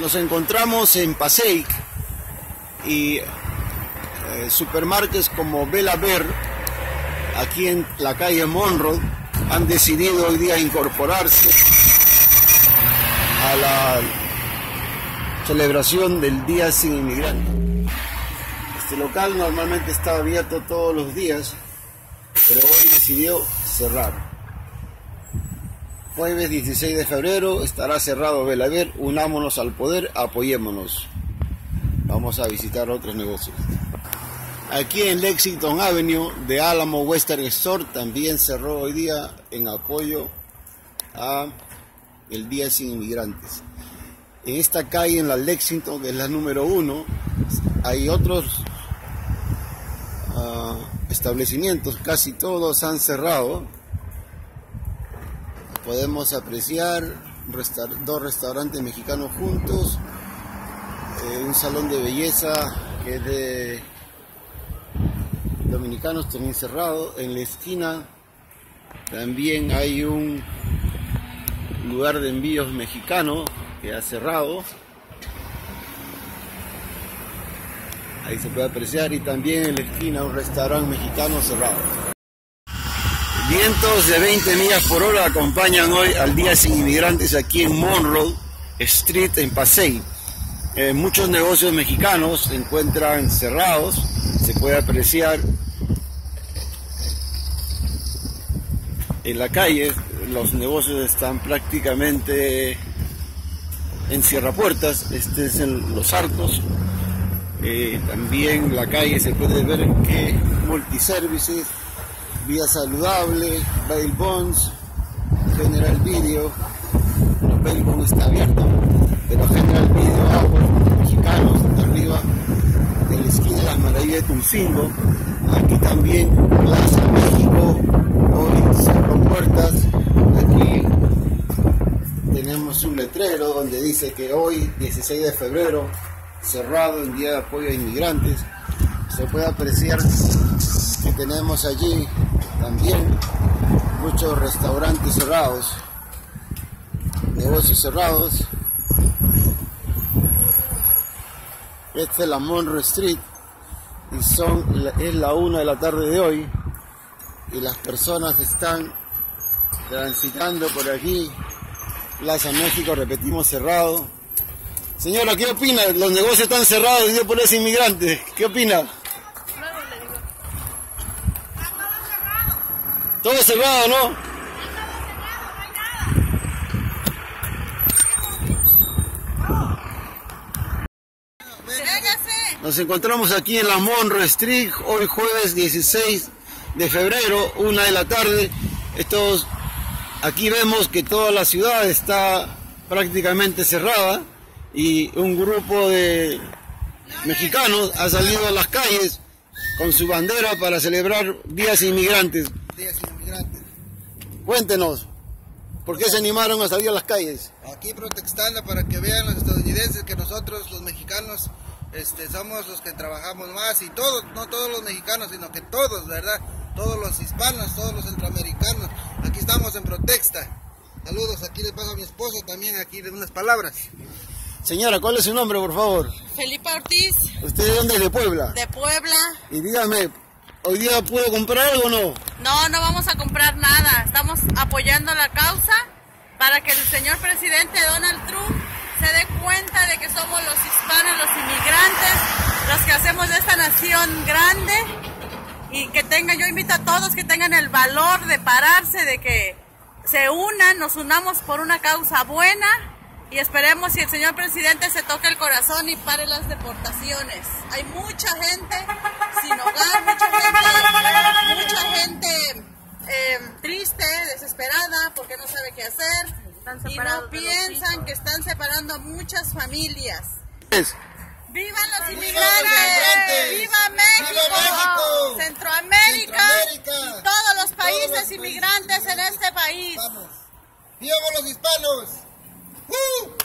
Nos encontramos en Paseic y eh, como Bella Ver, aquí en la calle Monroe, han decidido hoy día incorporarse a la celebración del Día Sin Inmigrante. Este local normalmente está abierto todos los días, pero hoy decidió cerrar. Jueves 16 de febrero estará cerrado Belaver, unámonos al poder, apoyémonos. Vamos a visitar otros negocios. Aquí en Lexington Avenue de Alamo Western Store también cerró hoy día en apoyo a el Día Sin Inmigrantes. En esta calle, en la Lexington, que es la número uno, hay otros uh, establecimientos, casi todos han cerrado podemos apreciar dos restaurantes mexicanos juntos, eh, un salón de belleza que es de dominicanos también cerrado, en la esquina también hay un lugar de envíos mexicano que ha cerrado. Ahí se puede apreciar y también en la esquina un restaurante mexicano cerrado. Vientos de 20 millas por hora acompañan hoy al Día Sin Inmigrantes aquí en Monroe Street en Pasey. Eh, muchos negocios mexicanos se encuentran cerrados, se puede apreciar en la calle, los negocios están prácticamente en cierrapuertas, este es en Los Arcos, eh, también la calle se puede ver que multiservices Vía Saludable, Bail Bonds, General Video. Bail Bonds está abierto, pero General Video, Agua, mexicanos, arriba, en la esquina de las maravillas de Tulcingo. Aquí también Plaza México, hoy cerró puertas. Aquí tenemos un letrero donde dice que hoy, 16 de febrero, cerrado en Día de Apoyo a Inmigrantes, se puede apreciar que tenemos allí también muchos restaurantes cerrados, negocios cerrados. Esta es la Monroe Street y son, es la una de la tarde de hoy y las personas están transitando por aquí. Plaza México, repetimos, cerrado. Señora, ¿qué opina? Los negocios están cerrados y por los inmigrantes. ¿Qué opina? Todo cerrado, ¿no? Nos encontramos aquí en la Monroe Street, hoy jueves 16 de febrero, una de la tarde. Estos, aquí vemos que toda la ciudad está prácticamente cerrada y un grupo de mexicanos ha salido a las calles con su bandera para celebrar días inmigrantes. Cuéntenos, ¿por qué se animaron a salir a las calles? Aquí protestando para que vean los estadounidenses que nosotros los mexicanos este, somos los que trabajamos más y todos, no todos los mexicanos, sino que todos, ¿verdad? Todos los hispanos, todos los centroamericanos. Aquí estamos en protesta. Saludos, aquí le paso a mi esposo también aquí de unas palabras. Señora, ¿cuál es su nombre, por favor? Felipe Ortiz. ¿Usted de dónde es? ¿De Puebla? De Puebla. Y dígame, ¿Hoy día puedo comprar algo o no? No, no vamos a comprar nada. Estamos apoyando la causa para que el señor presidente Donald Trump se dé cuenta de que somos los hispanos, los inmigrantes, los que hacemos de esta nación grande y que tengan, yo invito a todos que tengan el valor de pararse, de que se unan, nos unamos por una causa buena y esperemos si el señor presidente se toque el corazón y pare las deportaciones. Hay mucha gente sin hogar, mucha gente, em, triste, desesperada, porque no sabe qué hacer. Y no piensan que están separando muchas familias. ¡Vivan los inmigrantes! ¡Viva México! Centroamérica, y todos los países inmigrantes en este país. ¡Viva los hispanos! Woo!